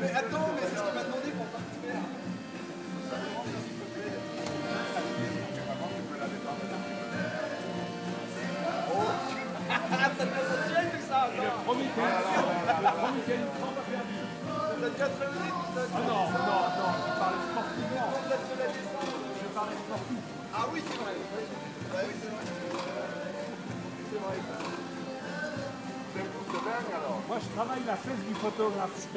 Mais attends, mais c'est ce qu'il m'a demandé pour participer là. ça devient social tout ça, attends. Premier qualifiant, le premier qualifiant pas perdu. Ça devient très honnête tout ça. Ah non, non, non, je parlais sportivement. Je parlais sportif. Ah oui, c'est vrai. Bah oui, c'est vrai. C'est vrai ça. Moi, je travaille la fesse du photographe.